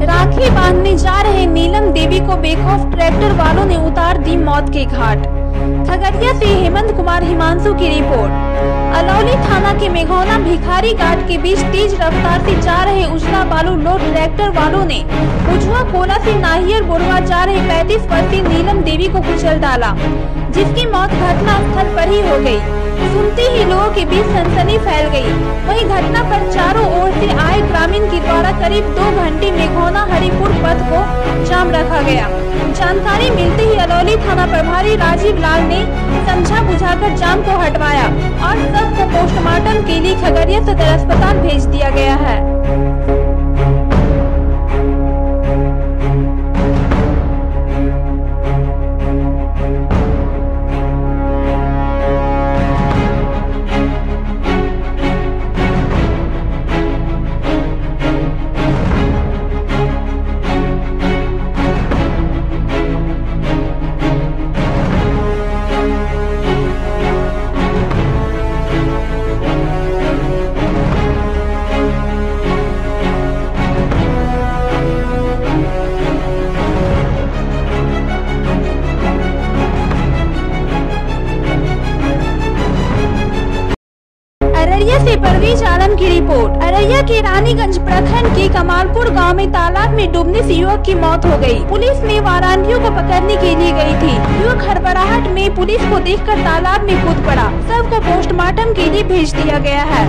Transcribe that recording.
राखी बांधने जा रहे नीलम देवी को बेखौफ ट्रैक्टर वालों ने उतार दी मौत के घाट खगड़िया से हेमंत कुमार हिमांशु की रिपोर्ट अलौली थाना के मेघौना भिखारी घाट के बीच तेज रफ्तार से जा रहे उजला बालू लोड ट्रैक्टर वालों ने उजवा कोला से नाहियर बोरवा जा रहे 35 वर्षीय नीलम देवी को कुचल डाला, जिसकी मौत घटना स्थल पर ही हो गई। सुनते ही लोगों के बीच सनसनी फैल गई। वहीं घटना पर चारों ओर से आए ग्रामीण के द्वारा करीब दो घंटे मेघोना हरिपुर पथ को जाम रखा गया जानकारी मिलते ही अलौली थाना प्रभारी राजीव लाल ने समझा बुझाकर जाम को हटवाया और सबको पोस्टमार्टम के लिए खगड़िया सदर अस्पताल भेज दिया गया है अररिया से परवेज आलम की रिपोर्ट। अररिया के रानीगंज प्रखंड के कमालपुर गाँव में तालाब में डूबने से युवक की मौत हो गई। पुलिस ने वारानियों को पकड़ने के लिए गई थी। युवक हड़बड़ाहट में पुलिस को देखकर तालाब में कूद पड़ा। सबको पोस्टमार्टम के लिए भेज दिया गया है।